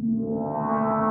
Wow.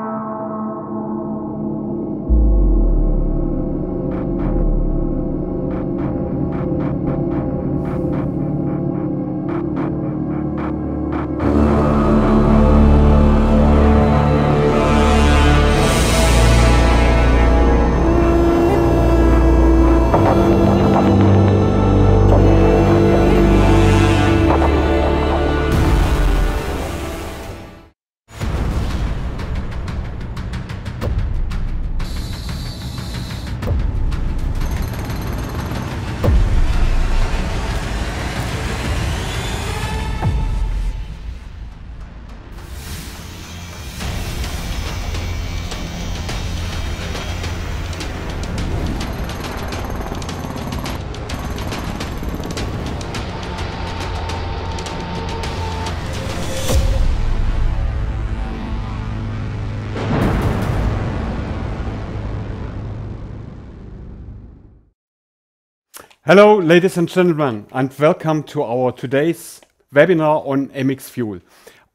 Hello, ladies and gentlemen, and welcome to our today's webinar on MX Fuel.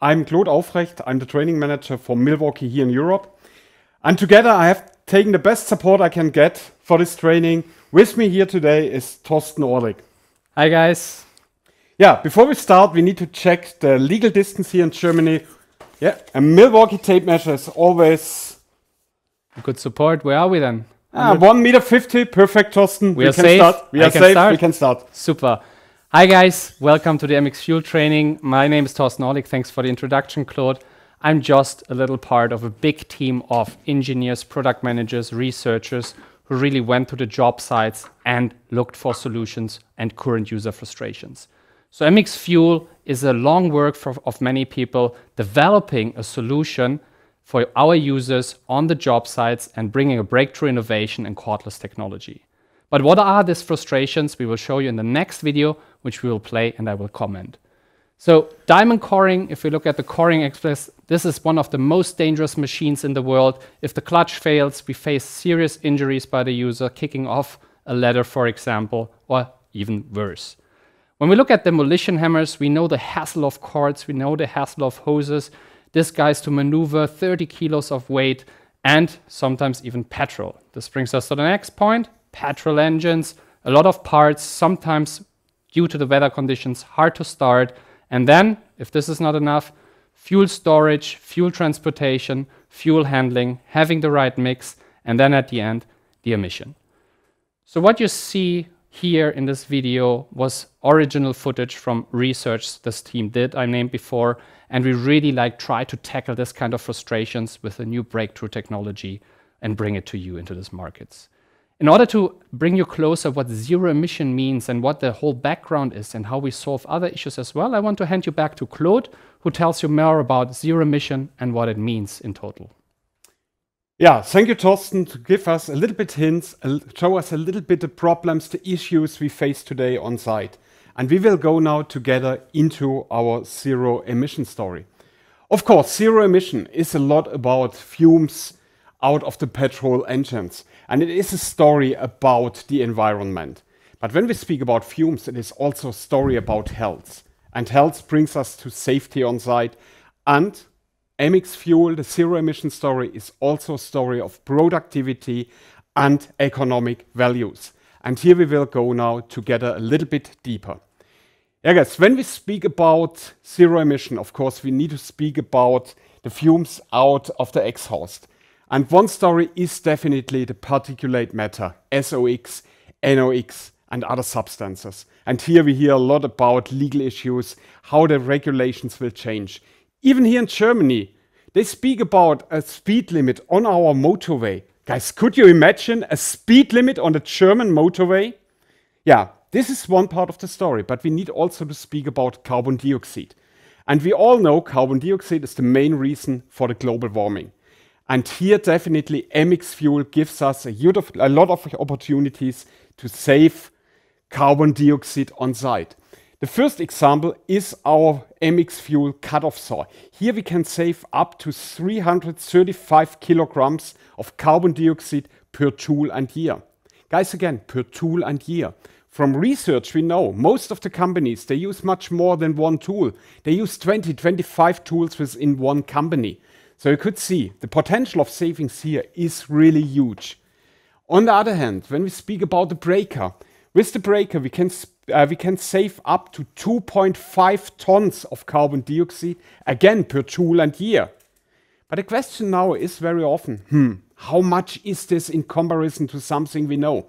I'm Claude Aufrecht. I'm the training manager for Milwaukee here in Europe. And together I have taken the best support I can get for this training. With me here today is Thorsten Orlik. Hi, guys. Yeah, before we start, we need to check the legal distance here in Germany. Yeah, a Milwaukee tape measure is always Good support. Where are we then? Ah, 1 meter 50. Perfect, Thorsten. We are can safe. start. We I are can safe. start. We can start. Super. Hi, guys. Welcome to the MX Fuel training. My name is Thorsten Orlik. Thanks for the introduction, Claude. I'm just a little part of a big team of engineers, product managers, researchers who really went to the job sites and looked for solutions and current user frustrations. So MX Fuel is a long work for, of many people developing a solution for our users on the job sites and bringing a breakthrough innovation in cordless technology. But what are these frustrations? We will show you in the next video, which we will play and I will comment. So diamond coring, if we look at the coring express, this is one of the most dangerous machines in the world. If the clutch fails, we face serious injuries by the user, kicking off a ladder, for example, or even worse. When we look at demolition hammers, we know the hassle of cords, we know the hassle of hoses. This guy's to maneuver 30 kilos of weight and sometimes even petrol. This brings us to the next point petrol engines, a lot of parts, sometimes due to the weather conditions, hard to start. And then, if this is not enough, fuel storage, fuel transportation, fuel handling, having the right mix, and then at the end, the emission. So what you see here in this video was original footage from research this team did, I named before, and we really like try to tackle this kind of frustrations with a new breakthrough technology and bring it to you into these markets. In order to bring you closer what zero emission means and what the whole background is and how we solve other issues as well, I want to hand you back to Claude, who tells you more about zero emission and what it means in total. Yeah, thank you, Thorsten, to give us a little bit hints, show us a little bit the problems, the issues we face today on site. And we will go now together into our zero emission story. Of course, zero emission is a lot about fumes out of the petrol engines, and it is a story about the environment. But when we speak about fumes, it is also a story about health. And health brings us to safety on site and MX Fuel, the zero emission story, is also a story of productivity and economic values. And here we will go now together a little bit deeper. Yeah, guys, when we speak about zero emission, of course, we need to speak about the fumes out of the exhaust. And one story is definitely the particulate matter, SOx, NOx, and other substances. And here we hear a lot about legal issues, how the regulations will change. Even here in Germany, they speak about a speed limit on our motorway. Guys, could you imagine a speed limit on the German motorway? Yeah, this is one part of the story, but we need also to speak about carbon dioxide. And we all know carbon dioxide is the main reason for the global warming. And here, definitely, MX Fuel gives us a, a lot of opportunities to save carbon dioxide on site. The first example is our MX Fuel cutoff saw. Here we can save up to 335 kilograms of carbon dioxide per tool and year. Guys, again, per tool and year. From research, we know most of the companies, they use much more than one tool. They use 20, 25 tools within one company. So you could see the potential of savings here is really huge. On the other hand, when we speak about the breaker, with the breaker we can, uh, we can save up to 2.5 tons of carbon dioxide, again per tool and year. But the question now is very often, hmm, how much is this in comparison to something we know?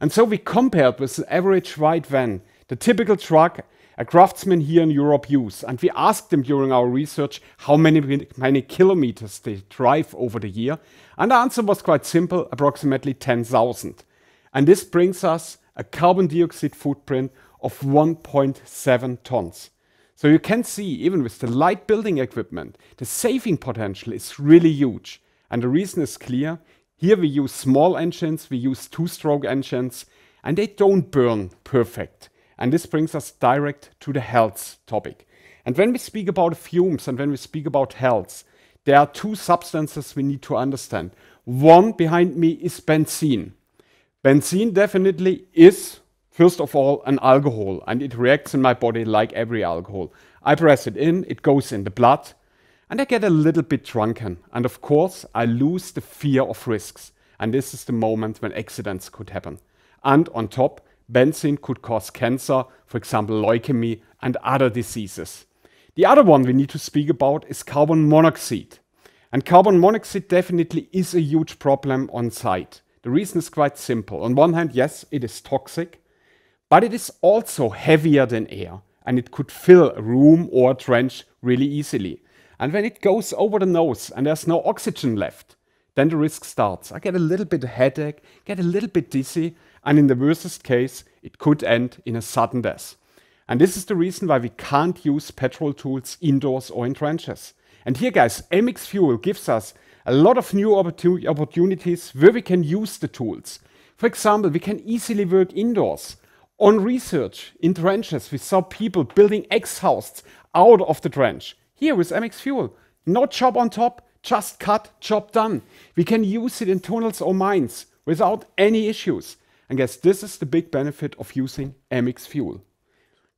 And so we compared with the average white van, the typical truck a craftsman here in Europe use. And we asked them during our research how many, many kilometers they drive over the year. And the answer was quite simple, approximately 10,000. And this brings us a carbon dioxide footprint of 1.7 tons. So you can see, even with the light building equipment, the saving potential is really huge. And the reason is clear. Here we use small engines, we use two-stroke engines, and they don't burn perfect. And this brings us direct to the health topic. And when we speak about fumes and when we speak about health, there are two substances we need to understand. One behind me is benzene. Benzene definitely is, first of all, an alcohol and it reacts in my body like every alcohol. I press it in, it goes in the blood, and I get a little bit drunken. And of course, I lose the fear of risks. And this is the moment when accidents could happen. And on top, benzene could cause cancer, for example, leukemia and other diseases. The other one we need to speak about is carbon monoxide. And carbon monoxide definitely is a huge problem on site. The reason is quite simple. On one hand, yes, it is toxic, but it is also heavier than air and it could fill a room or a trench really easily. And when it goes over the nose and there's no oxygen left, then the risk starts. I get a little bit of headache, get a little bit dizzy, and in the worst case, it could end in a sudden death. And this is the reason why we can't use petrol tools indoors or in trenches. And here, guys, MX Fuel gives us a lot of new opportun opportunities where we can use the tools. For example, we can easily work indoors. On research in trenches, we saw people building X-houses out of the trench. Here with MX Fuel, no job on top, just cut, job done. We can use it in tunnels or mines without any issues. And guess this is the big benefit of using MX Fuel.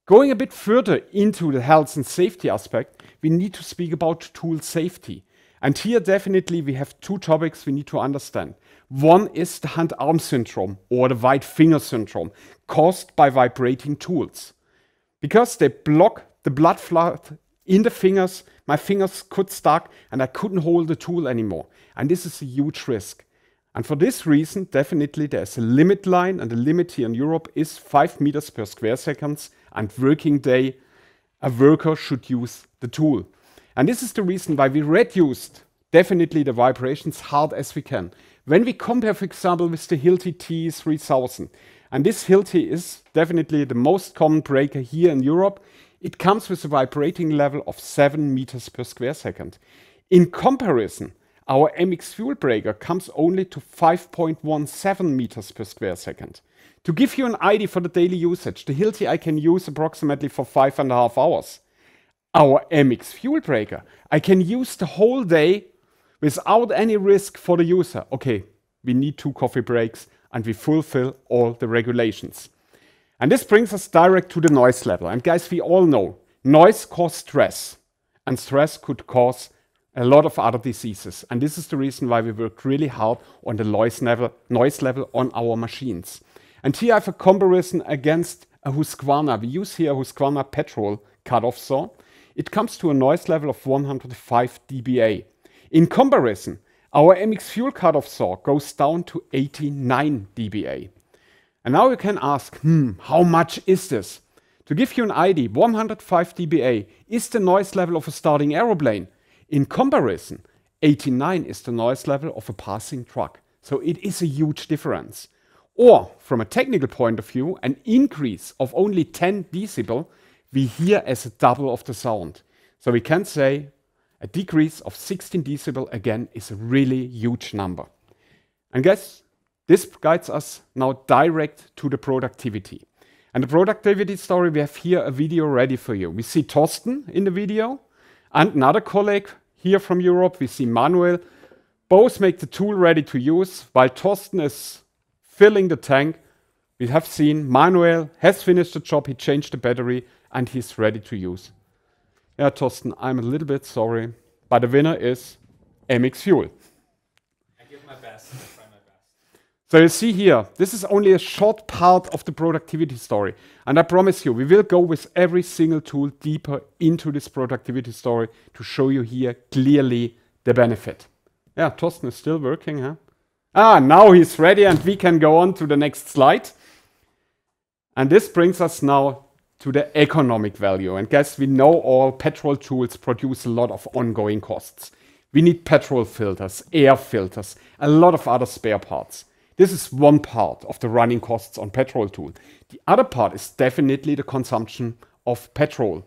Going a bit further into the health and safety aspect, we need to speak about tool safety. And here definitely we have two topics we need to understand. One is the hand-arm syndrome or the white finger syndrome caused by vibrating tools. Because they block the blood flow in the fingers, my fingers could stuck and I couldn't hold the tool anymore. And this is a huge risk. And for this reason, definitely there's a limit line, and the limit here in Europe is 5 meters per square seconds, and working day, a worker should use the tool. And this is the reason why we reduced definitely the vibrations hard as we can. When we compare, for example, with the Hilti T3000, and this Hilti is definitely the most common breaker here in Europe, it comes with a vibrating level of 7 meters per square second. In comparison, our MX fuel breaker comes only to 5.17 meters per square second. To give you an idea for the daily usage, the Hilti I can use approximately for five and a half hours. Our MX fuel breaker I can use the whole day without any risk for the user. Okay, we need two coffee breaks and we fulfill all the regulations. And this brings us direct to the noise level. And guys, we all know noise causes stress and stress could cause a lot of other diseases. And this is the reason why we work really hard on the noise level, noise level on our machines. And here I have a comparison against a Husqvarna. We use here a Husqvarna petrol cut-off saw. It comes to a noise level of 105 dBA. In comparison, our MX Fuel cut-off saw goes down to 89 dBA. And now you can ask, hmm, how much is this? To give you an idea, 105 dBA is the noise level of a starting aeroplane. In comparison, 89 is the noise level of a passing truck. So it is a huge difference. Or from a technical point of view, an increase of only 10 decibel we hear as a double of the sound. So we can say a decrease of 16 decibel again is a really huge number. And guess this guides us now direct to the productivity. And the productivity story, we have here a video ready for you. We see Torsten in the video. And another colleague here from Europe, we see Manuel. Both make the tool ready to use while Torsten is filling the tank. We have seen Manuel has finished the job, he changed the battery and he's ready to use. Yeah, Torsten, I'm a little bit sorry, but the winner is MX Fuel. I give my best. I try my best. So you see here, this is only a short part of the productivity story. And I promise you, we will go with every single tool deeper into this productivity story to show you here clearly the benefit. Yeah, Torsten is still working, huh? Ah, now he's ready and we can go on to the next slide. And this brings us now to the economic value. And guess we know all petrol tools produce a lot of ongoing costs. We need petrol filters, air filters, a lot of other spare parts. This is one part of the running costs on petrol tool. The other part is definitely the consumption of petrol.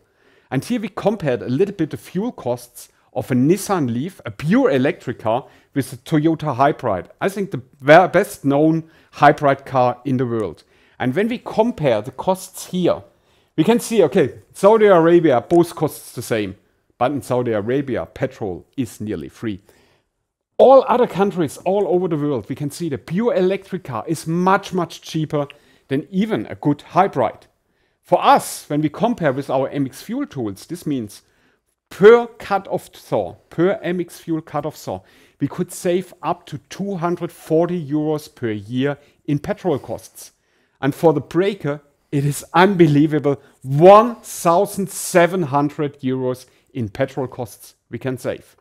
And here we compared a little bit the fuel costs of a Nissan Leaf, a pure electric car, with a Toyota Hybrid. I think the best known hybrid car in the world. And when we compare the costs here, we can see, okay, Saudi Arabia, both costs the same. But in Saudi Arabia, petrol is nearly free. All other countries all over the world, we can see the pure electric car is much, much cheaper than even a good hybrid. For us, when we compare with our MX Fuel tools, this means per cut-off saw, per MX Fuel cut-off saw, we could save up to 240 euros per year in petrol costs. And for the breaker, it is unbelievable 1,700 euros in petrol costs we can save.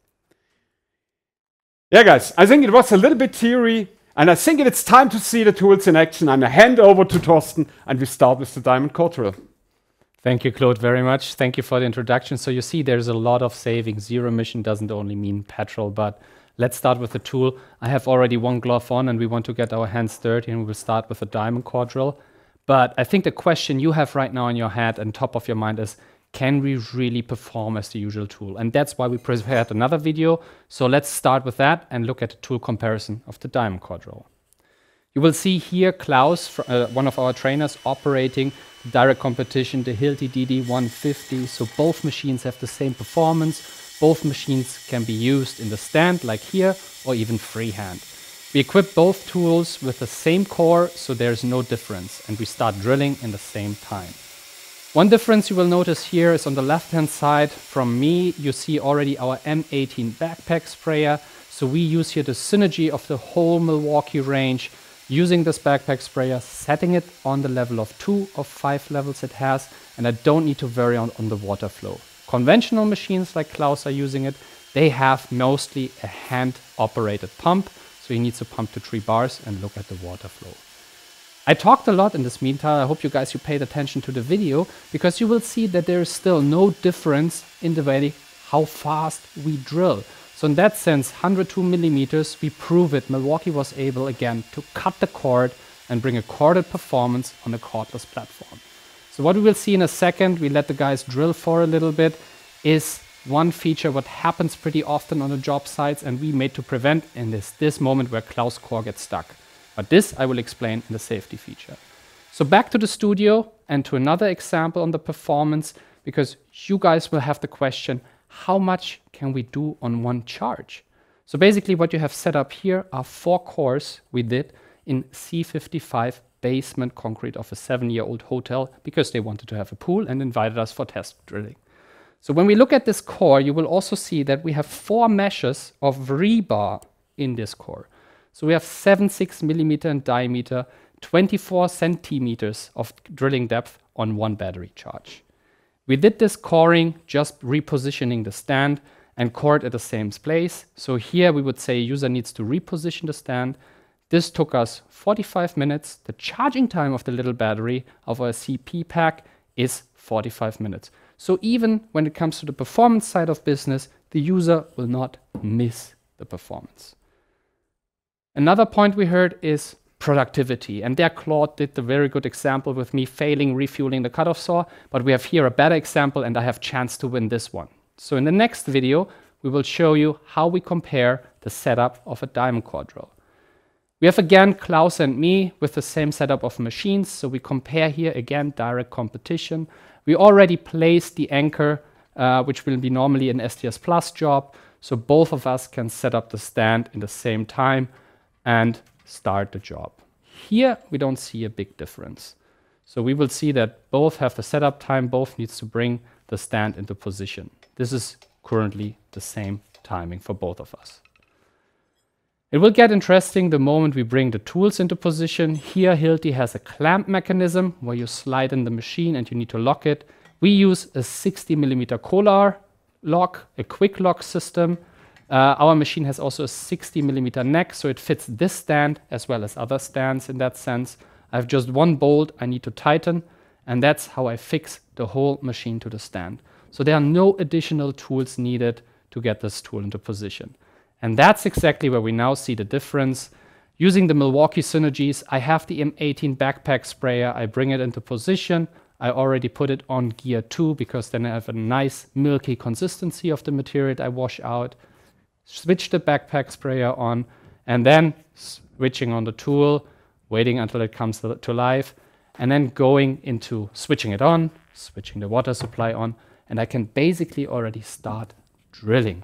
Yeah, guys, I think it was a little bit theory, and I think it's time to see the tools in action. And I hand over to Torsten, and we start with the Diamond Drill. Thank you, Claude, very much. Thank you for the introduction. So you see there's a lot of savings. Zero emission doesn't only mean petrol, but let's start with the tool. I have already one glove on, and we want to get our hands dirty, and we will start with the Diamond Drill. But I think the question you have right now in your head and top of your mind is, can we really perform as the usual tool? And that's why we prepared another video. So let's start with that and look at the tool comparison of the Diamond Drill. You will see here Klaus, uh, one of our trainers, operating direct competition, the Hilti DD150. So both machines have the same performance. Both machines can be used in the stand like here or even freehand. We equip both tools with the same core, so there's no difference, and we start drilling in the same time. One difference you will notice here is on the left hand side from me, you see already our M18 backpack sprayer. So we use here the synergy of the whole Milwaukee range, using this backpack sprayer, setting it on the level of two of five levels it has, and I don't need to vary on, on the water flow. Conventional machines like Klaus are using it, they have mostly a hand operated pump, so you need to pump to three bars and look at the water flow. I talked a lot in this meantime. I hope you guys you paid attention to the video because you will see that there is still no difference in the way how fast we drill. So in that sense, 102 millimeters, we prove it. Milwaukee was able again to cut the cord and bring a corded performance on a cordless platform. So what we will see in a second, we let the guys drill for a little bit, is one feature what happens pretty often on the job sites and we made to prevent in this, this moment where Klaus core gets stuck. But this I will explain in the safety feature. So back to the studio and to another example on the performance, because you guys will have the question, how much can we do on one charge? So basically what you have set up here are four cores we did in C55 basement concrete of a seven-year-old hotel because they wanted to have a pool and invited us for test drilling. So when we look at this core, you will also see that we have four meshes of rebar in this core. So we have 76 millimeter in diameter, 24 centimeters of drilling depth on one battery charge. We did this coring just repositioning the stand and cored at the same place. So here we would say user needs to reposition the stand. This took us 45 minutes. The charging time of the little battery of our CP pack is 45 minutes. So even when it comes to the performance side of business, the user will not miss the performance. Another point we heard is productivity. And there Claude did the very good example with me failing refueling the cutoff saw, but we have here a better example and I have chance to win this one. So in the next video, we will show you how we compare the setup of a diamond drill. We have again Klaus and me with the same setup of machines, so we compare here again direct competition. We already placed the anchor, uh, which will be normally an SDS Plus job, so both of us can set up the stand in the same time and start the job. Here, we don't see a big difference. So we will see that both have the setup time, both needs to bring the stand into position. This is currently the same timing for both of us. It will get interesting the moment we bring the tools into position. Here, Hilti has a clamp mechanism where you slide in the machine and you need to lock it. We use a 60 millimeter collar lock, a quick lock system. Uh, our machine has also a 60 millimeter neck, so it fits this stand as well as other stands in that sense. I have just one bolt I need to tighten, and that's how I fix the whole machine to the stand. So there are no additional tools needed to get this tool into position. And that's exactly where we now see the difference. Using the Milwaukee Synergies, I have the M18 backpack sprayer. I bring it into position. I already put it on gear 2 because then I have a nice milky consistency of the material I wash out. Switch the backpack sprayer on and then switching on the tool, waiting until it comes to life, and then going into switching it on, switching the water supply on, and I can basically already start drilling.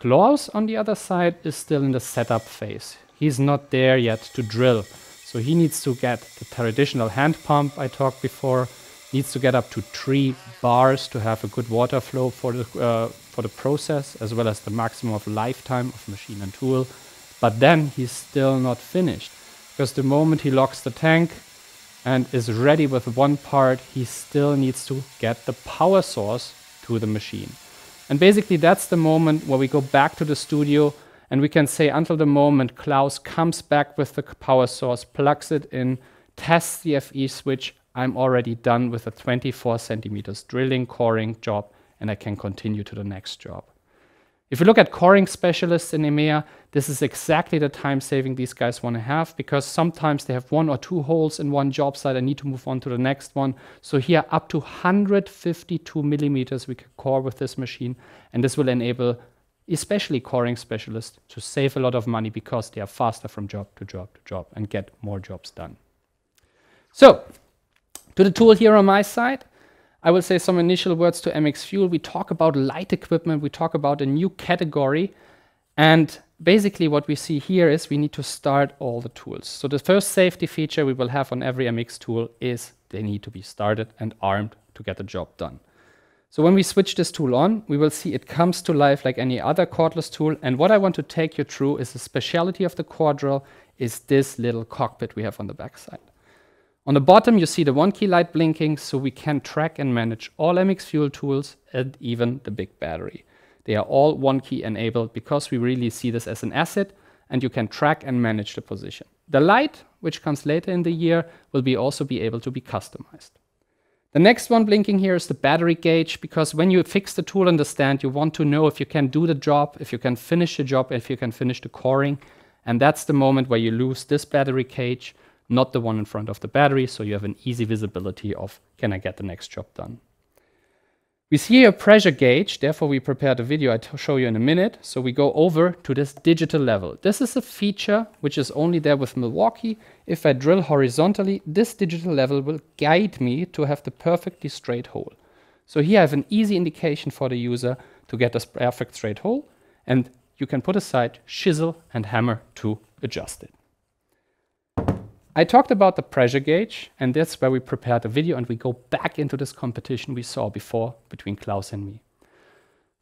Klaus, on the other side, is still in the setup phase. He's not there yet to drill. So he needs to get the traditional hand pump I talked before, needs to get up to three bars to have a good water flow for the, uh, for the process, as well as the maximum of lifetime of machine and tool. But then he's still not finished, because the moment he locks the tank and is ready with one part, he still needs to get the power source to the machine. And basically, that's the moment where we go back to the studio and we can say until the moment Klaus comes back with the power source, plugs it in, tests the FE switch, I'm already done with a 24 centimeters drilling coring job and I can continue to the next job. If you look at coring specialists in EMEA, this is exactly the time saving these guys want to have because sometimes they have one or two holes in one job site and need to move on to the next one. So here up to 152 millimeters we can core with this machine and this will enable especially coring specialists to save a lot of money because they are faster from job to job to job and get more jobs done. So to the tool here on my side, I will say some initial words to MX Fuel. We talk about light equipment, we talk about a new category. And basically what we see here is we need to start all the tools. So the first safety feature we will have on every MX tool is they need to be started and armed to get the job done. So when we switch this tool on, we will see it comes to life like any other cordless tool. And what I want to take you through is the speciality of the drill is this little cockpit we have on the backside. On the bottom, you see the ONE-KEY light blinking, so we can track and manage all MX Fuel tools and even the big battery. They are all ONE-KEY enabled because we really see this as an asset and you can track and manage the position. The light, which comes later in the year, will be also be able to be customized. The next one blinking here is the battery gauge because when you fix the tool in the stand, you want to know if you can do the job, if you can finish the job, if you can finish the coring. And that's the moment where you lose this battery gauge not the one in front of the battery, so you have an easy visibility of can I get the next job done. We see a pressure gauge, therefore we prepared a video I'll show you in a minute. So we go over to this digital level. This is a feature which is only there with Milwaukee. If I drill horizontally, this digital level will guide me to have the perfectly straight hole. So here I have an easy indication for the user to get a perfect straight hole, and you can put aside chisel and hammer to adjust it. I talked about the pressure gauge, and that's where we prepared a video and we go back into this competition we saw before between Klaus and me.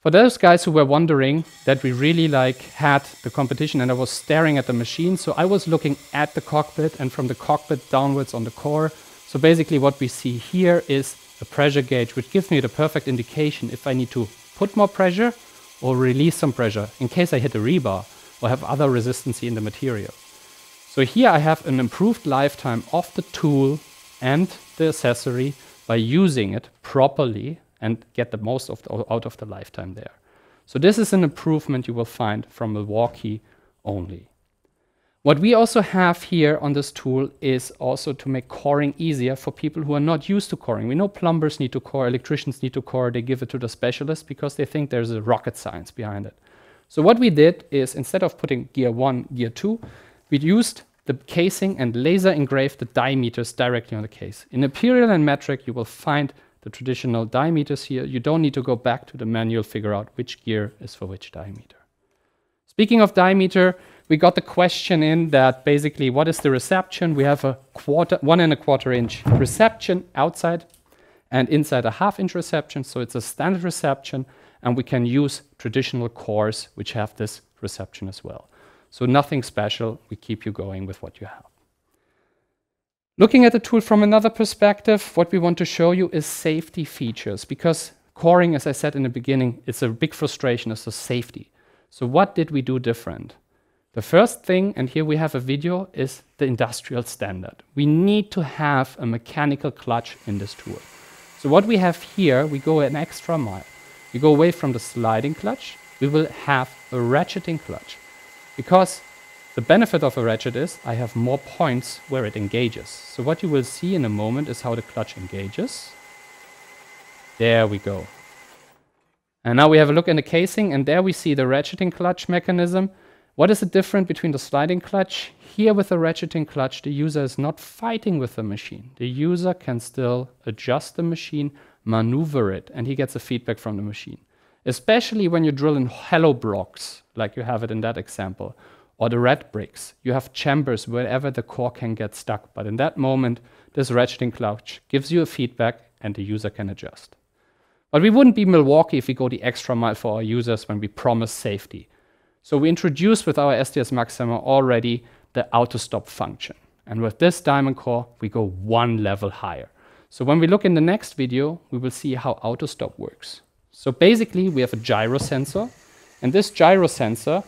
For those guys who were wondering that we really like had the competition and I was staring at the machine, so I was looking at the cockpit and from the cockpit downwards on the core. So basically what we see here is a pressure gauge, which gives me the perfect indication if I need to put more pressure or release some pressure in case I hit a rebar or have other resistance in the material. So here I have an improved lifetime of the tool and the accessory by using it properly and get the most of the, out of the lifetime there. So this is an improvement you will find from Milwaukee only. What we also have here on this tool is also to make coring easier for people who are not used to coring. We know plumbers need to core, electricians need to core, they give it to the specialist because they think there's a rocket science behind it. So what we did is instead of putting gear one, gear two, we used the casing and laser engraved the diameters directly on the case. In imperial and metric, you will find the traditional diameters here. You don't need to go back to the manual, figure out which gear is for which diameter. Speaking of diameter, we got the question in that basically what is the reception? We have a quarter, one and a quarter inch reception outside and inside a half inch reception. So it's a standard reception. and we can use traditional cores which have this reception as well. So nothing special, we keep you going with what you have. Looking at the tool from another perspective, what we want to show you is safety features because coring, as I said in the beginning, is a big frustration as the safety. So what did we do different? The first thing, and here we have a video, is the industrial standard. We need to have a mechanical clutch in this tool. So what we have here, we go an extra mile. We go away from the sliding clutch, we will have a ratcheting clutch. Because the benefit of a ratchet is I have more points where it engages. So what you will see in a moment is how the clutch engages. There we go. And now we have a look in the casing, and there we see the ratcheting clutch mechanism. What is the difference between the sliding clutch? Here with the ratcheting clutch, the user is not fighting with the machine. The user can still adjust the machine, maneuver it, and he gets a feedback from the machine. Especially when you drill in hollow blocks, like you have it in that example, or the red bricks. You have chambers wherever the core can get stuck. But in that moment, this ratcheting clutch gives you a feedback and the user can adjust. But we wouldn't be Milwaukee if we go the extra mile for our users when we promise safety. So we introduced with our SDS Maxima already the auto stop function. And with this diamond core, we go one level higher. So when we look in the next video, we will see how auto stop works. So basically, we have a gyro sensor, and this gyro sensor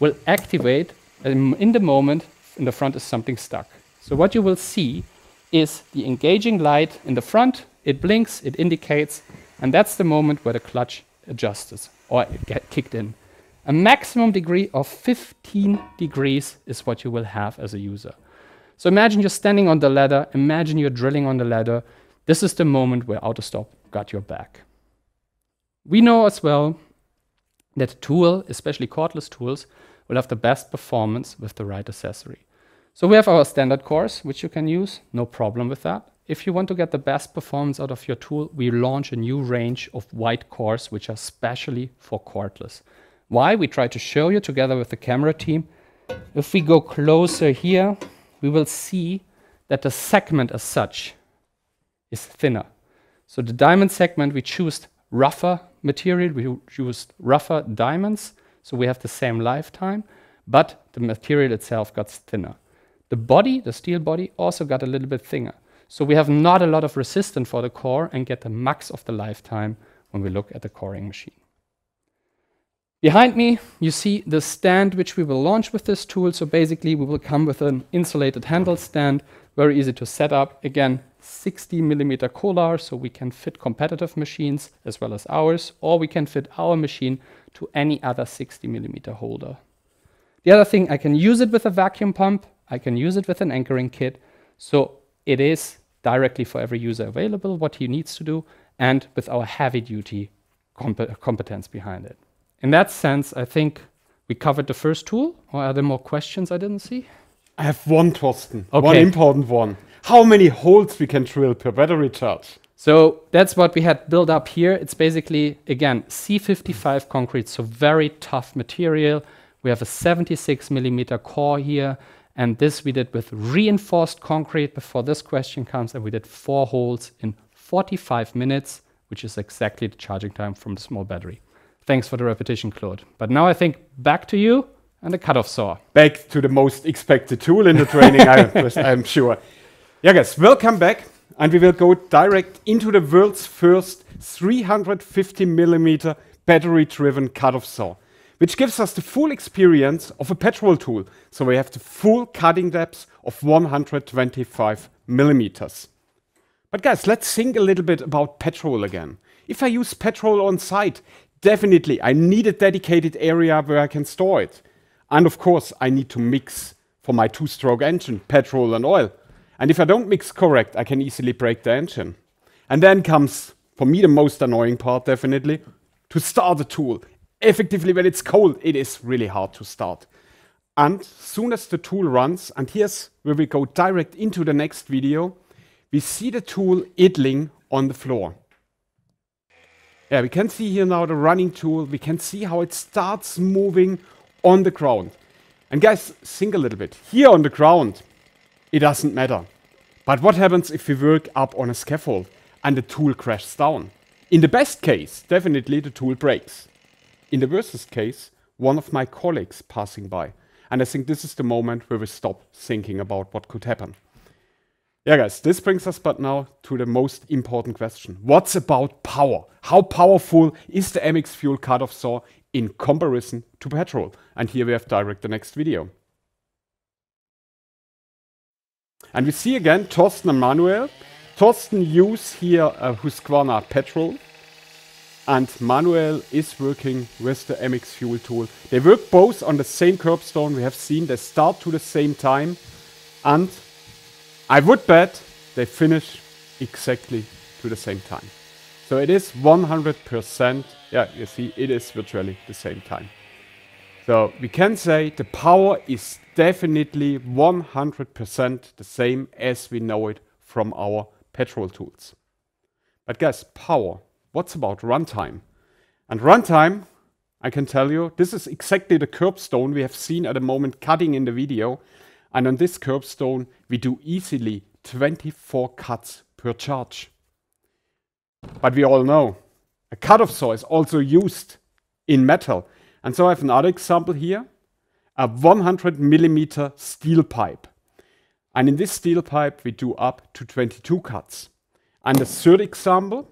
will activate um, in the moment in the front is something stuck. So what you will see is the engaging light in the front, it blinks, it indicates, and that's the moment where the clutch adjusts or get kicked in. A maximum degree of 15 degrees is what you will have as a user. So imagine you're standing on the ladder, imagine you're drilling on the ladder. This is the moment where AutoStop got your back. We know as well that a tool, especially cordless tools, will have the best performance with the right accessory. So we have our standard cores, which you can use, no problem with that. If you want to get the best performance out of your tool, we launch a new range of white cores, which are specially for cordless. Why? We try to show you together with the camera team. If we go closer here, we will see that the segment as such is thinner. So the diamond segment, we choose rougher material, we used rougher diamonds, so we have the same lifetime, but the material itself got thinner. The body, the steel body, also got a little bit thinner. So we have not a lot of resistance for the core and get the max of the lifetime when we look at the coring machine. Behind me, you see the stand which we will launch with this tool. So basically, we will come with an insulated handle stand, very easy to set up. Again, 60 millimeter collar, so we can fit competitive machines as well as ours, or we can fit our machine to any other 60 millimeter holder. The other thing, I can use it with a vacuum pump, I can use it with an anchoring kit, so it is directly for every user available what he needs to do, and with our heavy duty comp competence behind it. In that sense, I think we covered the first tool. Or are there more questions I didn't see? I have one, Torsten. Okay. One important one. How many holes we can drill per battery charge? So that's what we had built up here. It's basically, again, C55 concrete, so very tough material. We have a 76 millimeter core here. And this we did with reinforced concrete before this question comes. And we did four holes in 45 minutes, which is exactly the charging time from the small battery. Thanks for the repetition, Claude. But now I think back to you and the cutoff saw. Back to the most expected tool in the training, I, I'm sure. Yeah, guys, welcome back. And we will go direct into the world's first 350 millimeter battery driven cutoff saw, which gives us the full experience of a petrol tool. So we have the full cutting depth of 125 millimeters. But guys, let's think a little bit about petrol again. If I use petrol on site, definitely I need a dedicated area where I can store it. And of course, I need to mix for my two-stroke engine, petrol and oil. And if I don't mix correct, I can easily break the engine. And then comes, for me, the most annoying part, definitely, to start the tool. Effectively, when it's cold, it is really hard to start. And soon as the tool runs, and here's where we go direct into the next video, we see the tool idling on the floor. Yeah, we can see here now the running tool. We can see how it starts moving on the ground. And guys, think a little bit. Here on the ground, it doesn't matter. But what happens if we work up on a scaffold and the tool crashes down? In the best case, definitely the tool breaks. In the worst case, one of my colleagues passing by. And I think this is the moment where we stop thinking about what could happen. Yeah, guys, this brings us but now to the most important question. What's about power? How powerful is the MX Fuel cut-off saw in comparison to petrol? And here we have direct the next video. And we see again Torsten and Manuel. Torsten use here a Husqvarna petrol and Manuel is working with the MX Fuel tool. They work both on the same curbstone. We have seen they start to the same time and I would bet they finish exactly to the same time. So it is 100%, yeah, you see, it is virtually the same time. So we can say the power is definitely 100% the same as we know it from our petrol tools. But guys, power, what's about runtime? And runtime, I can tell you, this is exactly the curbstone we have seen at the moment cutting in the video. And on this curbstone, we do easily 24 cuts per charge. But we all know a cut-off saw is also used in metal. And so I have another example here, a 100 millimeter steel pipe. And in this steel pipe, we do up to 22 cuts. And the third example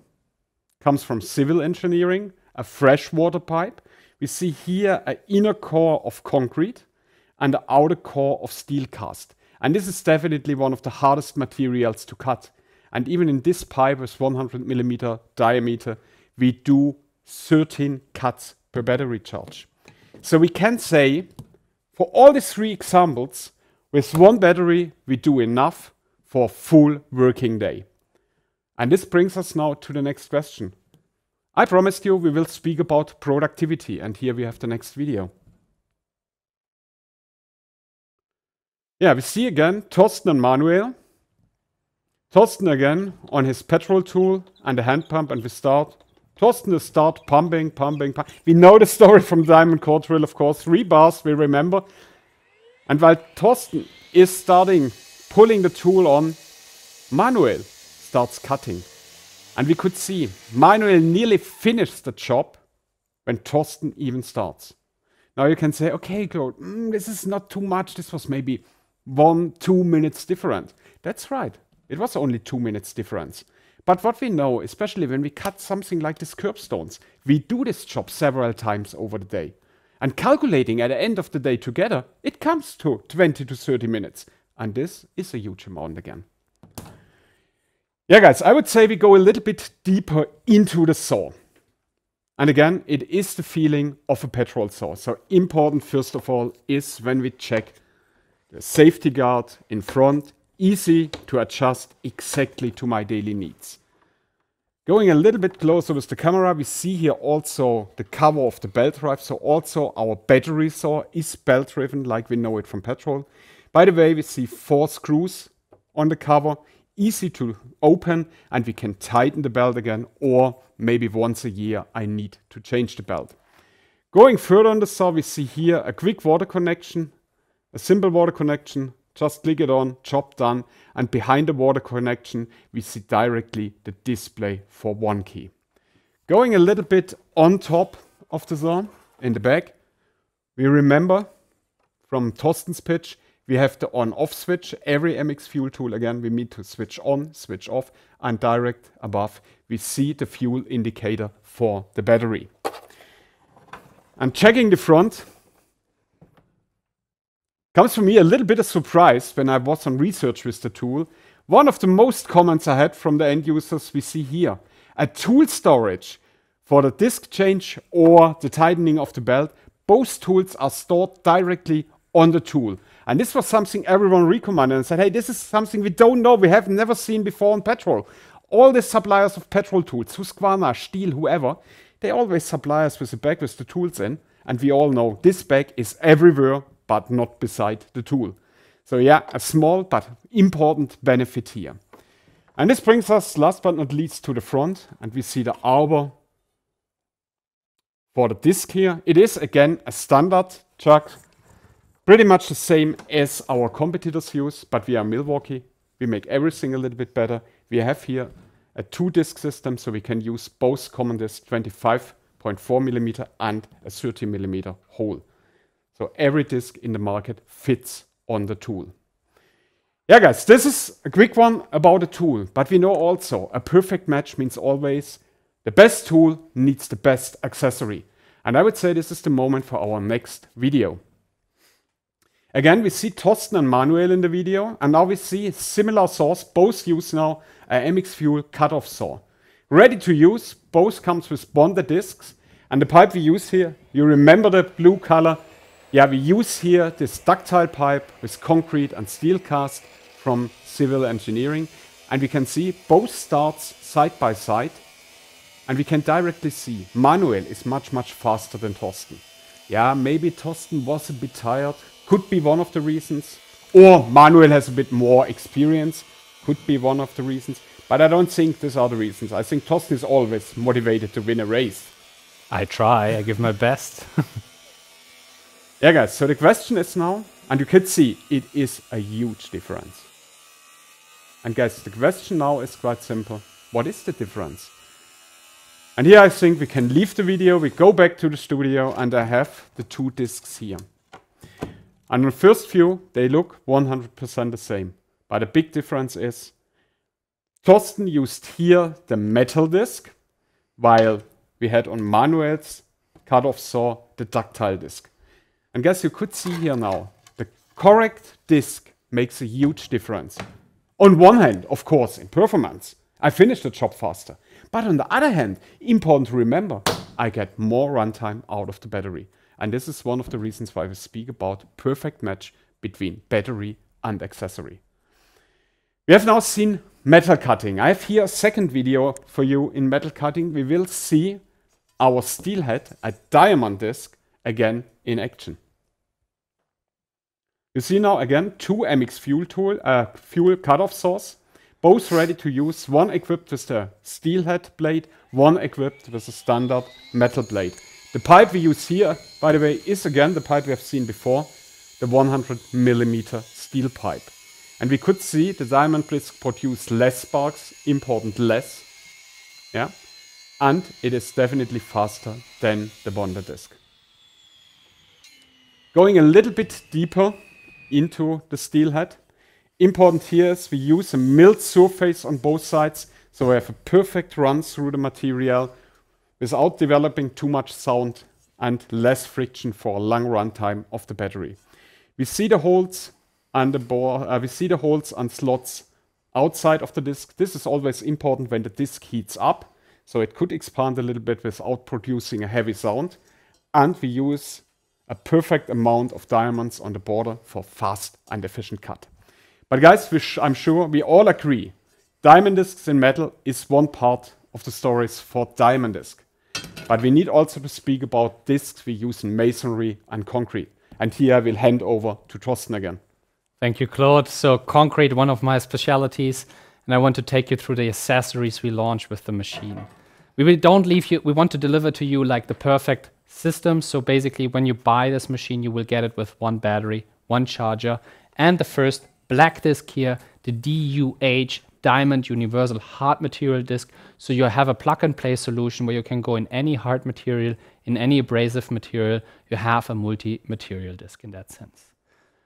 comes from civil engineering, a freshwater pipe. We see here an inner core of concrete and the outer core of steel cast. And this is definitely one of the hardest materials to cut. And even in this pipe with 100 millimeter diameter, we do 13 cuts per battery charge. So we can say for all these three examples, with one battery, we do enough for a full working day. And this brings us now to the next question. I promised you we will speak about productivity, and here we have the next video. Yeah, we see again Torsten and Manuel. Torsten again on his petrol tool and the hand pump, and we start. Torsten is start pumping, pumping, pumping. We know the story from Diamond Drill, of course. Three bars, we remember. And while Torsten is starting pulling the tool on, Manuel starts cutting. And we could see Manuel nearly finished the job when Torsten even starts. Now you can say, okay, Claude, mm, this is not too much. This was maybe one, two minutes different. That's right. It was only two minutes difference. But what we know, especially when we cut something like these curbstones, we do this job several times over the day. And calculating at the end of the day together, it comes to 20 to 30 minutes. And this is a huge amount again. Yeah, guys, I would say we go a little bit deeper into the saw. And again, it is the feeling of a petrol saw. So important, first of all, is when we check the safety guard in front, easy to adjust exactly to my daily needs. Going a little bit closer with the camera, we see here also the cover of the belt drive. So also our battery saw is belt driven like we know it from petrol. By the way, we see four screws on the cover easy to open and we can tighten the belt again or maybe once a year I need to change the belt. Going further on the saw we see here a quick water connection, a simple water connection, just click it on, job done and behind the water connection we see directly the display for ONE-KEY. Going a little bit on top of the zone, in the back, we remember from Torsten's pitch we have the on-off switch. Every MX fuel tool, again, we need to switch on, switch off, and direct above, we see the fuel indicator for the battery. And checking the front comes for me a little bit of surprise when I was on research with the tool. One of the most comments I had from the end users we see here. A tool storage for the disk change or the tightening of the belt. Both tools are stored directly on the tool. And this was something everyone recommended and said, hey, this is something we don't know, we have never seen before on petrol. All the suppliers of petrol tools, Husqvarna, Stihl, whoever, they always supply us with a bag with the tools in. And we all know this bag is everywhere, but not beside the tool. So yeah, a small but important benefit here. And this brings us, last but not least, to the front. And we see the arbor for the disc here. It is, again, a standard chuck Pretty much the same as our competitors use, but we are Milwaukee. We make everything a little bit better. We have here a two disc system, so we can use both common disc 25.4 millimeter and a 30 millimeter hole. So every disc in the market fits on the tool. Yeah, guys, this is a quick one about the tool, but we know also a perfect match means always the best tool needs the best accessory. And I would say this is the moment for our next video. Again, we see Torsten and Manuel in the video, and now we see similar saws, both use now a MX Fuel cut-off saw. Ready to use, both comes with bonded discs, and the pipe we use here, you remember the blue color? Yeah, we use here this ductile pipe with concrete and steel cast from civil engineering, and we can see both starts side by side, and we can directly see Manuel is much, much faster than Torsten. Yeah, maybe Torsten was a bit tired, could be one of the reasons. Or Manuel has a bit more experience, could be one of the reasons. But I don't think these are the reasons. I think Torsten is always motivated to win a race. I try, I give my best. yeah, guys, so the question is now, and you can see it is a huge difference. And guys, the question now is quite simple. What is the difference? And here I think we can leave the video, we go back to the studio, and I have the two discs here. And on first view, they look 100% the same. But the big difference is Torsten used here the metal disc, while we had on Manuel's cut-off saw the ductile disc. And guess you could see here now, the correct disc makes a huge difference. On one hand, of course, in performance, I finish the job faster. But on the other hand, important to remember, I get more runtime out of the battery. And this is one of the reasons why we speak about perfect match between battery and accessory. We have now seen metal cutting. I have here a second video for you in metal cutting. We will see our steelhead, a diamond disc, again in action. You see now again two MX fuel tool, uh, fuel cutoff saws both ready to use, one equipped with the steelhead blade, one equipped with a standard metal blade. The pipe we use here, by the way, is again the pipe we have seen before, the 100 millimeter steel pipe. And we could see the diamond disc produce less sparks, important less, yeah, and it is definitely faster than the bonded disc. Going a little bit deeper into the steel steelhead, Important here is we use a milled surface on both sides, so we have a perfect run through the material without developing too much sound and less friction for a long runtime of the battery. We see the holes and the bore, uh, we see the holes and slots outside of the disk. This is always important when the disk heats up, so it could expand a little bit without producing a heavy sound. And we use a perfect amount of diamonds on the border for fast and efficient cut. But guys, I'm sure we all agree, diamond discs in metal is one part of the stories for diamond disc. But we need also to speak about discs we use in masonry and concrete. And here I will hand over to Torsten again. Thank you, Claude. So concrete, one of my specialities, and I want to take you through the accessories we launch with the machine. We don't leave you, we want to deliver to you like the perfect system. So basically when you buy this machine, you will get it with one battery, one charger, and the first black disk here, the DUH Diamond Universal Hard Material Disc. So you have a plug and play solution where you can go in any hard material, in any abrasive material. You have a multi-material disc in that sense.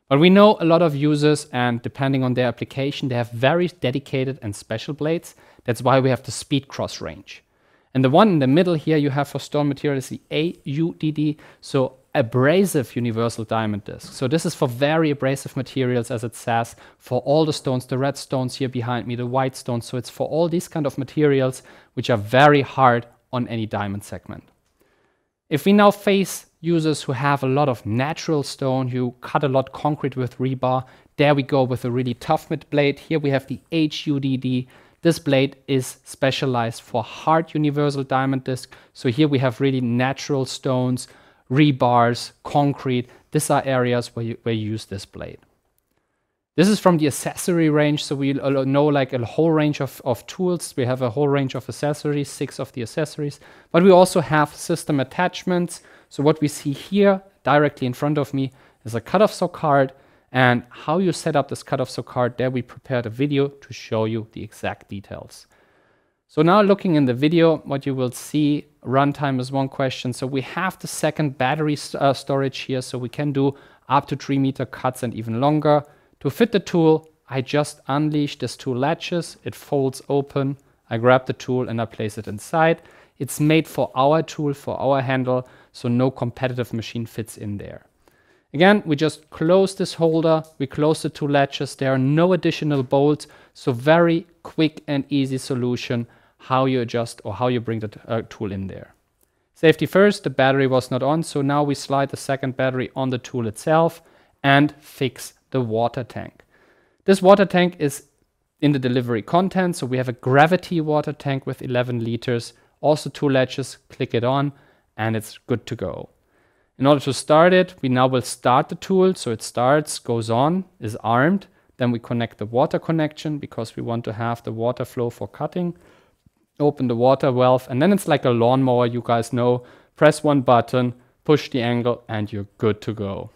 But we know a lot of users, and depending on their application, they have very dedicated and special blades. That's why we have the Speedcross range. And the one in the middle here you have for stone material is the AUDD. So abrasive universal diamond disc. So this is for very abrasive materials, as it says, for all the stones, the red stones here behind me, the white stones. So it's for all these kind of materials which are very hard on any diamond segment. If we now face users who have a lot of natural stone, who cut a lot concrete with rebar, there we go with a really tough mid blade. Here we have the HUDD. This blade is specialized for hard universal diamond disc. So here we have really natural stones, rebars, concrete. These are areas where you, where you use this blade. This is from the accessory range, so we know like a whole range of, of tools. We have a whole range of accessories, six of the accessories, but we also have system attachments. So what we see here directly in front of me is a cut-off saw cart and how you set up this cut-off saw cart, there we prepared a video to show you the exact details. So now looking in the video, what you will see, runtime is one question. So we have the second battery uh, storage here, so we can do up to three meter cuts and even longer. To fit the tool, I just unleash this two latches, it folds open, I grab the tool and I place it inside. It's made for our tool, for our handle, so no competitive machine fits in there. Again, we just close this holder, we close the two latches, there are no additional bolts, so very quick and easy solution how you adjust or how you bring the uh, tool in there. Safety first, the battery was not on, so now we slide the second battery on the tool itself and fix the water tank. This water tank is in the delivery content, so we have a gravity water tank with 11 liters, also two latches, click it on, and it's good to go. In order to start it, we now will start the tool, so it starts, goes on, is armed, then we connect the water connection because we want to have the water flow for cutting. Open the water valve, and then it's like a lawnmower, you guys know. Press one button, push the angle, and you're good to go.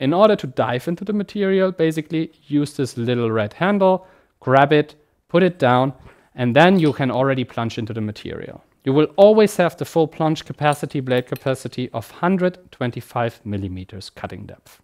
In order to dive into the material, basically use this little red handle, grab it, put it down, and then you can already plunge into the material. You will always have the full plunge capacity, blade capacity of 125 millimeters cutting depth.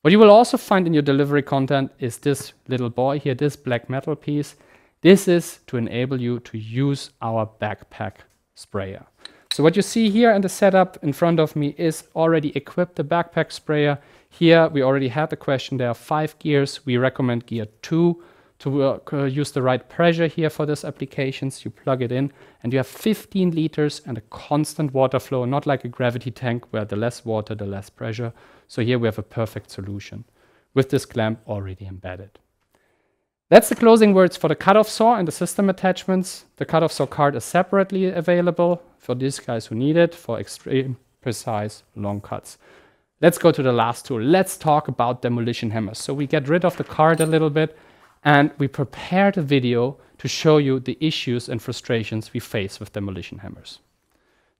What you will also find in your delivery content is this little boy here, this black metal piece. This is to enable you to use our backpack sprayer. So what you see here in the setup in front of me is already equipped the backpack sprayer. Here we already had the question, there are five gears. We recommend gear two to uh, use the right pressure here for this applications. You plug it in and you have 15 liters and a constant water flow, not like a gravity tank where the less water, the less pressure. So here we have a perfect solution with this clamp already embedded. That's the closing words for the cutoff saw and the system attachments. The cutoff saw cart is separately available for these guys who need it for extreme precise long cuts. Let's go to the last tool. Let's talk about demolition hammers. So we get rid of the cart a little bit and we prepared a video to show you the issues and frustrations we face with demolition hammers.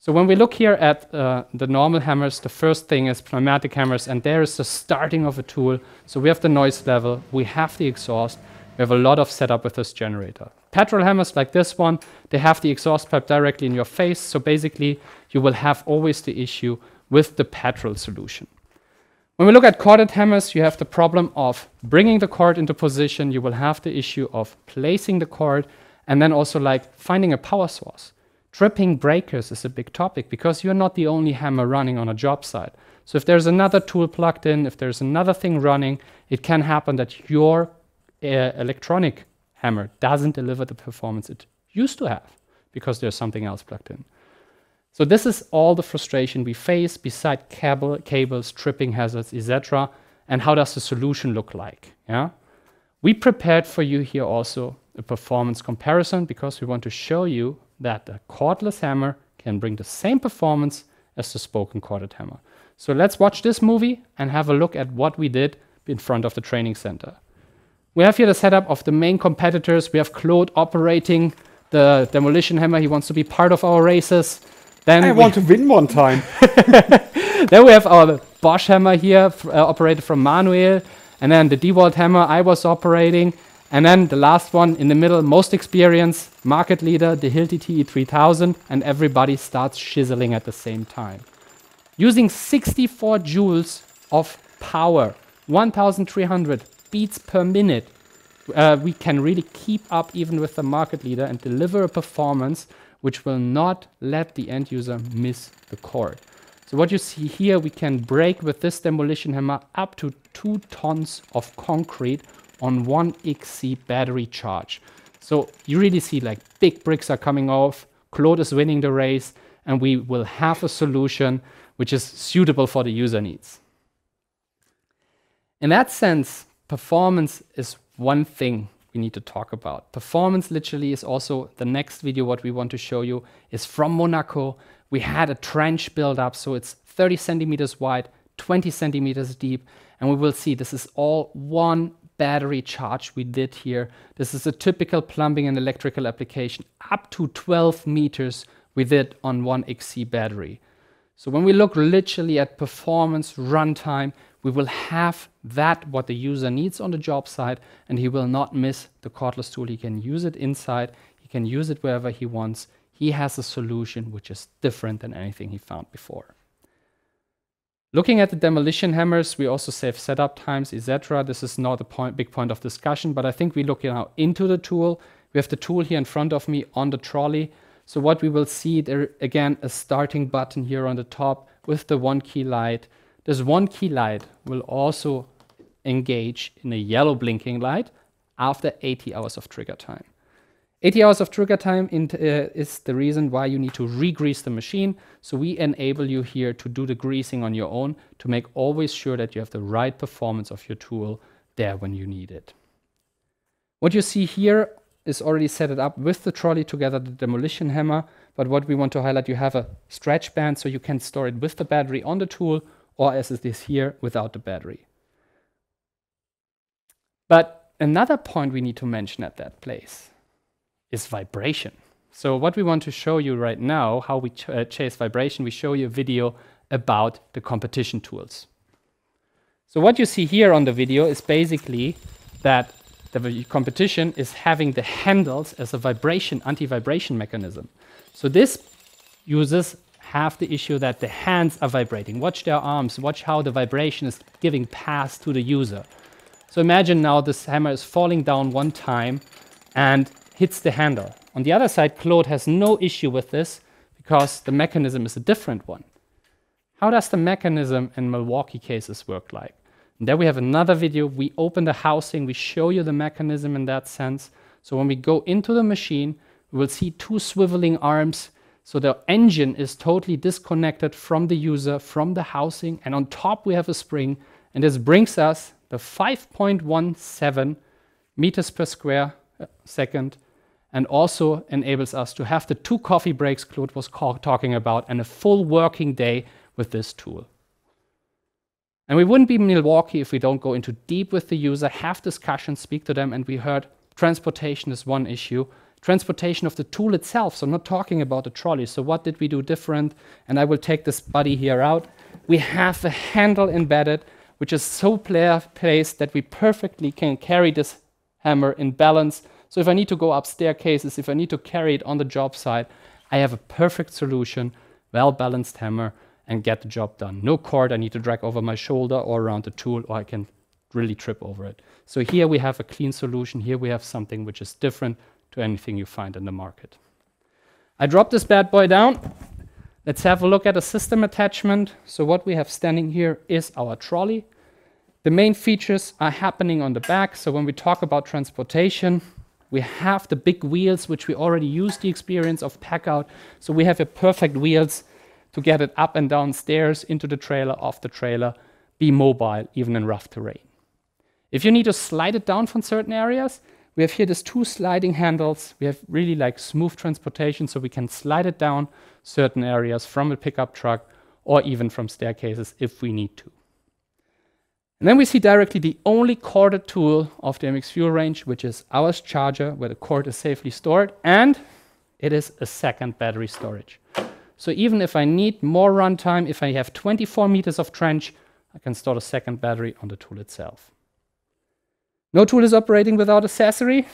So when we look here at uh, the normal hammers, the first thing is pneumatic hammers, and there is the starting of a tool. So we have the noise level, we have the exhaust, we have a lot of setup with this generator. Petrol hammers like this one, they have the exhaust pipe directly in your face, so basically you will have always the issue with the petrol solution. When we look at corded hammers, you have the problem of bringing the cord into position. You will have the issue of placing the cord and then also like finding a power source. Tripping breakers is a big topic because you're not the only hammer running on a job site. So if there's another tool plugged in, if there's another thing running, it can happen that your uh, electronic hammer doesn't deliver the performance it used to have because there's something else plugged in. So this is all the frustration we face beside cable, cables, tripping hazards, etc. And how does the solution look like? Yeah, we prepared for you here also a performance comparison because we want to show you that the cordless hammer can bring the same performance as the spoken corded hammer. So let's watch this movie and have a look at what we did in front of the training center. We have here the setup of the main competitors. We have Claude operating the demolition hammer. He wants to be part of our races. Then I want to win one time. then we have our Bosch hammer here, uh, operated from Manuel. And then the DeWalt hammer I was operating. And then the last one in the middle, most experienced, market leader, the Hilti TE3000. And everybody starts chiseling at the same time. Using 64 joules of power, 1300 beats per minute, uh, we can really keep up even with the market leader and deliver a performance which will not let the end user miss the cord. So what you see here, we can break with this demolition hammer up to two tons of concrete on one XC battery charge. So you really see like big bricks are coming off, Claude is winning the race, and we will have a solution which is suitable for the user needs. In that sense, performance is one thing we need to talk about. Performance literally is also the next video what we want to show you is from Monaco. We had a trench build up, so it's 30 centimeters wide, 20 centimeters deep, and we will see this is all one battery charge we did here. This is a typical plumbing and electrical application, up to 12 meters we did on one XC battery. So when we look literally at performance, runtime, we will have that what the user needs on the job site and he will not miss the cordless tool. He can use it inside. He can use it wherever he wants. He has a solution which is different than anything he found before. Looking at the demolition hammers, we also save setup times, etc. This is not a point, big point of discussion, but I think we look now into the tool. We have the tool here in front of me on the trolley. So what we will see there again, a starting button here on the top with the ONE-KEY light. This ONE-KEY light will also engage in a yellow blinking light after 80 hours of trigger time. 80 hours of trigger time uh, is the reason why you need to re-grease the machine. So we enable you here to do the greasing on your own to make always sure that you have the right performance of your tool there when you need it. What you see here is already set it up with the trolley together, the demolition hammer. But what we want to highlight, you have a stretch band so you can store it with the battery on the tool or as it is here without the battery. But another point we need to mention at that place is vibration. So what we want to show you right now, how we ch uh, chase vibration, we show you a video about the competition tools. So what you see here on the video is basically that the competition is having the handles as a vibration, anti-vibration mechanism. So this users have the issue that the hands are vibrating. Watch their arms, watch how the vibration is giving pass to the user. So imagine now this hammer is falling down one time and hits the handle. On the other side, Claude has no issue with this because the mechanism is a different one. How does the mechanism in Milwaukee cases work like? And there we have another video. We open the housing, we show you the mechanism in that sense. So when we go into the machine, we will see two swiveling arms. So the engine is totally disconnected from the user, from the housing. And on top we have a spring. And this brings us the 5.17 meters per square uh, second and also enables us to have the two coffee breaks Claude was talking about and a full working day with this tool. And we wouldn't be Milwaukee if we don't go into deep with the user, have discussions, speak to them, and we heard transportation is one issue. Transportation of the tool itself, so not talking about the trolley. So what did we do different? And I will take this buddy here out. We have a handle embedded, which is so placed that we perfectly can carry this hammer in balance so if I need to go up staircases, if I need to carry it on the job site, I have a perfect solution, well-balanced hammer, and get the job done. No cord I need to drag over my shoulder or around the tool, or I can really trip over it. So here we have a clean solution. Here we have something which is different to anything you find in the market. I drop this bad boy down. Let's have a look at a system attachment. So what we have standing here is our trolley. The main features are happening on the back. So when we talk about transportation, we have the big wheels, which we already used the experience of Packout. So we have a perfect wheels to get it up and down stairs, into the trailer, off the trailer, be mobile, even in rough terrain. If you need to slide it down from certain areas, we have here these two sliding handles. We have really like smooth transportation, so we can slide it down certain areas from a pickup truck or even from staircases if we need to. And then we see directly the only corded tool of the MX Fuel range, which is our charger, where the cord is safely stored, and it is a second battery storage. So even if I need more runtime, if I have 24 meters of trench, I can store a second battery on the tool itself. No tool is operating without accessory.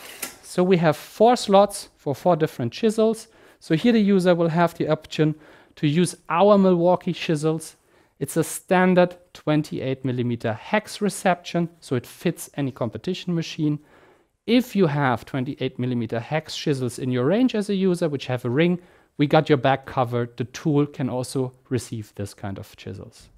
So we have four slots for four different chisels. So here the user will have the option to use our Milwaukee chisels it's a standard 28 millimeter hex reception, so it fits any competition machine. If you have 28 millimeter hex chisels in your range as a user, which have a ring, we got your back covered. The tool can also receive this kind of chisels.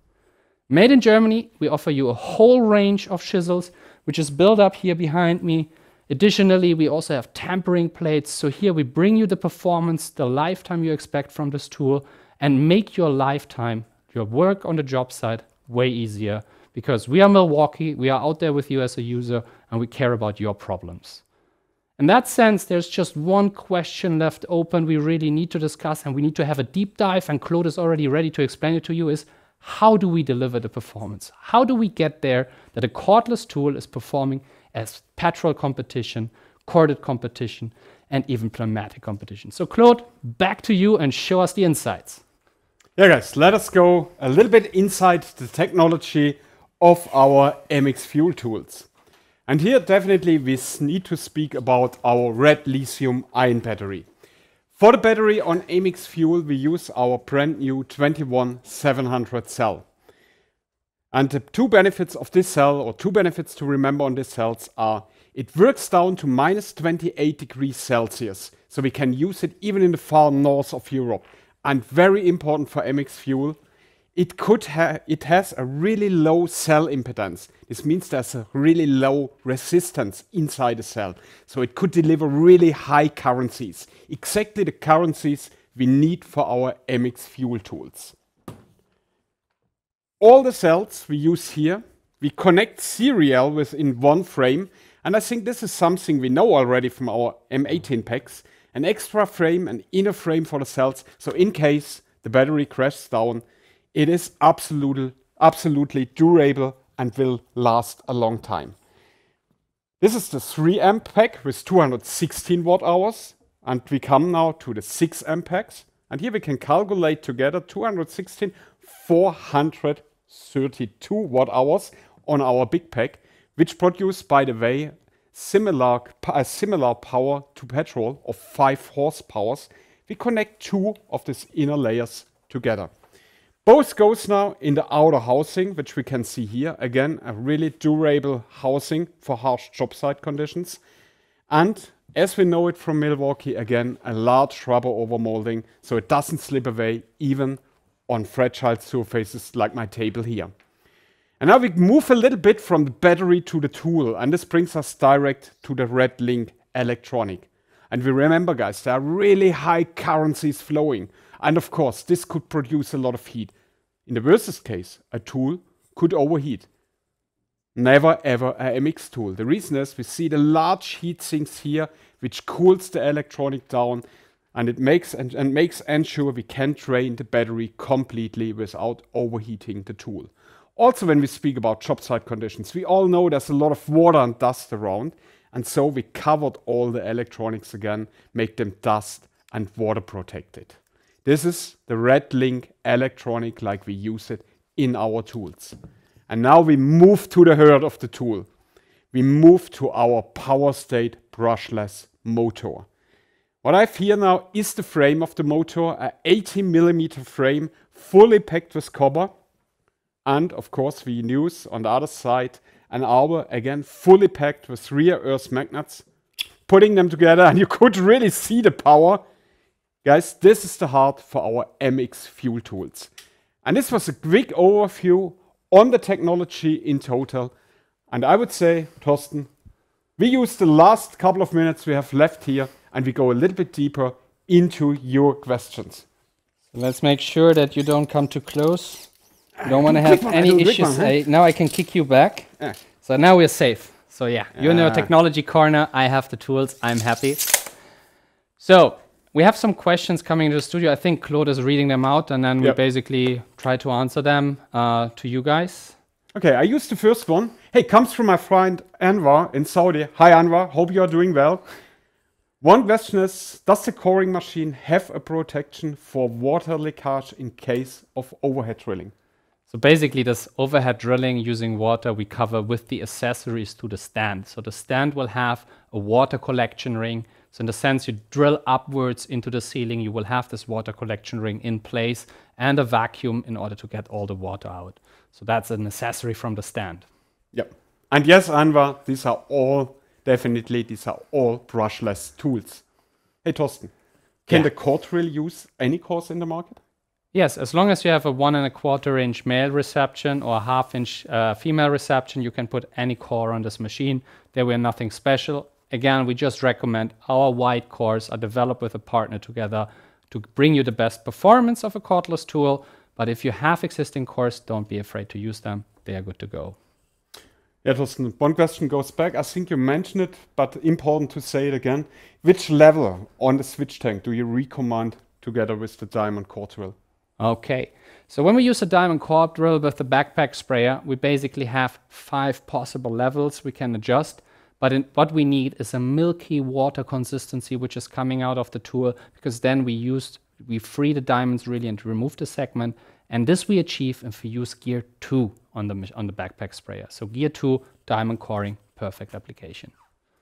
Made in Germany, we offer you a whole range of chisels, which is built up here behind me. Additionally, we also have tampering plates. So here we bring you the performance, the lifetime you expect from this tool, and make your lifetime your work on the job site way easier because we are Milwaukee, we are out there with you as a user, and we care about your problems. In that sense, there's just one question left open we really need to discuss, and we need to have a deep dive, and Claude is already ready to explain it to you, is how do we deliver the performance? How do we get there that a cordless tool is performing as petrol competition, corded competition, and even pneumatic competition? So Claude, back to you and show us the insights. Yeah guys, let us go a little bit inside the technology of our MX Fuel tools. And here definitely we need to speak about our REDLITHIUM ion battery. For the battery on MX Fuel, we use our brand new 21700 cell. And the two benefits of this cell, or two benefits to remember on these cells are it works down to minus 28 degrees Celsius. So we can use it even in the far north of Europe. And very important for MX Fuel, it could it has a really low cell impedance. This means there's a really low resistance inside the cell. So it could deliver really high currencies, exactly the currencies we need for our MX fuel tools. All the cells we use here, we connect serial within one frame. And I think this is something we know already from our M18 packs. An extra frame, an inner frame for the cells. So in case the battery crashes down, it is absolutely, absolutely durable and will last a long time. This is the 3 amp pack with 216 watt hours. And we come now to the 6 amp packs. And here we can calculate together 216, 432 watt hours on our big pack, which produce, by the way, similar, a similar power to petrol of 5 horsepower. We connect two of these inner layers together. Both goes now in the outer housing, which we can see here. Again, a really durable housing for harsh job site conditions. And as we know it from Milwaukee, again, a large rubber overmolding, so it doesn't slip away even on fragile surfaces like my table here. And now we move a little bit from the battery to the tool, and this brings us direct to the REDLINK electronic. And we remember, guys, there are really high currencies flowing. And of course, this could produce a lot of heat. In the worst case, a tool could overheat. Never ever a MX tool. The reason is we see the large heat sinks here, which cools the electronic down and it makes and, and makes ensure we can drain the battery completely without overheating the tool. Also, when we speak about job site conditions, we all know there's a lot of water and dust around, and so we covered all the electronics again, make them dust and water protected. This is the REDLINK electronic like we use it in our tools. And now we move to the heart of the tool. We move to our POWERSTATE brushless motor. What I have here now is the frame of the motor, a 80 millimeter frame, fully packed with copper. And of course, we use on the other side an arbor, again, fully packed with rare earth magnets. Putting them together, and you could really see the power Guys, this is the heart for our MX fuel tools. And this was a quick overview on the technology in total. And I would say, Torsten, we use the last couple of minutes we have left here and we go a little bit deeper into your questions. Let's make sure that you don't come too close. Ah, you don't want to have any issues. One, huh? now I can kick you back. Yeah. So now we're safe. So yeah, you're in the ah. technology corner. I have the tools. I'm happy. So we have some questions coming into the studio. I think Claude is reading them out, and then yep. we basically try to answer them uh, to you guys. Okay, I use the first one. Hey, comes from my friend Anwar in Saudi. Hi, Anwar. Hope you are doing well. One question is Does the coring machine have a protection for water leakage in case of overhead drilling? So basically, this overhead drilling using water we cover with the accessories to the stand. So the stand will have a water collection ring so in the sense you drill upwards into the ceiling, you will have this water collection ring in place and a vacuum in order to get all the water out. So that's a necessary from the stand. Yep. And yes, Anwar, these are all, definitely, these are all brushless tools. Hey, Torsten, can yeah. the core drill use any cores in the market? Yes, as long as you have a one and a quarter inch male reception or a half inch uh, female reception, you can put any core on this machine. There will nothing special. Again, we just recommend our white cores are developed with a partner together to bring you the best performance of a cordless tool. But if you have existing cores, don't be afraid to use them. They are good to go. Yeah, Torsten, one question goes back. I think you mentioned it, but important to say it again. Which level on the switch tank do you recommend together with the diamond core drill? Okay, so when we use a diamond core drill with the backpack sprayer, we basically have five possible levels we can adjust. But in, what we need is a milky water consistency, which is coming out of the tool, because then we used, we free the diamonds really and remove the segment. And this we achieve if we use gear two on the, on the backpack sprayer. So gear two, diamond coring, perfect application.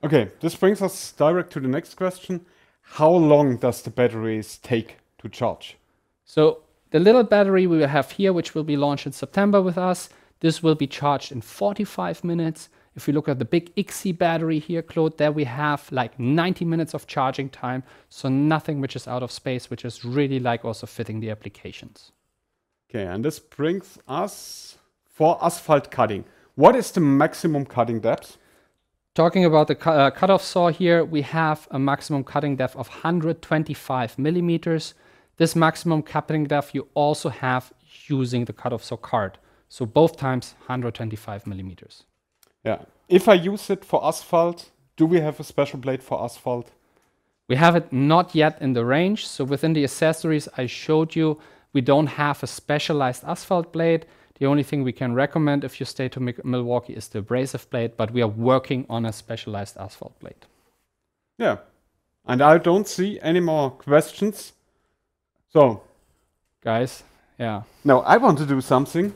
Okay, this brings us direct to the next question. How long does the batteries take to charge? So the little battery we will have here, which will be launched in September with us, this will be charged in 45 minutes. If we look at the big IXI battery here, Claude, there we have like 90 minutes of charging time. So nothing which is out of space, which is really like also fitting the applications. Okay, and this brings us for asphalt cutting. What is the maximum cutting depth? Talking about the cu uh, cutoff saw here, we have a maximum cutting depth of 125 millimeters. This maximum cutting depth you also have using the cutoff saw cart. So both times 125 millimeters. Yeah. If I use it for asphalt, do we have a special blade for asphalt? We have it not yet in the range. So within the accessories I showed you, we don't have a specialized asphalt blade. The only thing we can recommend if you stay to Milwaukee is the abrasive blade, but we are working on a specialized asphalt blade. Yeah. And I don't see any more questions. So, guys, yeah. Now I want to do something.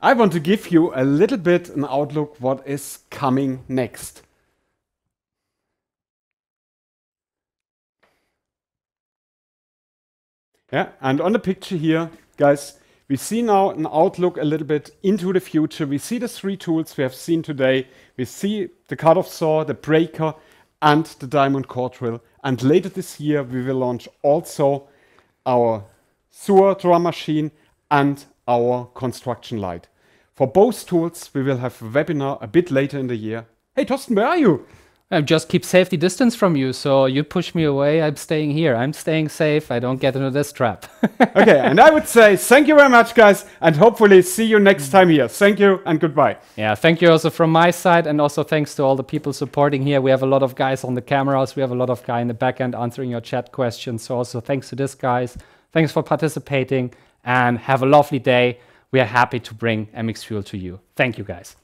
I want to give you a little bit an outlook what is coming next. Yeah, and on the picture here, guys, we see now an outlook a little bit into the future. We see the three tools we have seen today. We see the cut-off saw, the breaker, and the diamond core drill. And later this year, we will launch also our sewer drum machine and our construction light. For both tools, we will have a webinar a bit later in the year. Hey, Torsten, where are you? I just keep safety distance from you. So you push me away, I'm staying here. I'm staying safe. I don't get into this trap. okay, and I would say thank you very much, guys, and hopefully see you next mm. time here. Thank you and goodbye. Yeah, thank you also from my side, and also thanks to all the people supporting here. We have a lot of guys on the cameras. We have a lot of guys in the back end answering your chat questions. So also thanks to this guys. Thanks for participating, and have a lovely day. We are happy to bring MX Fuel to you. Thank you, guys.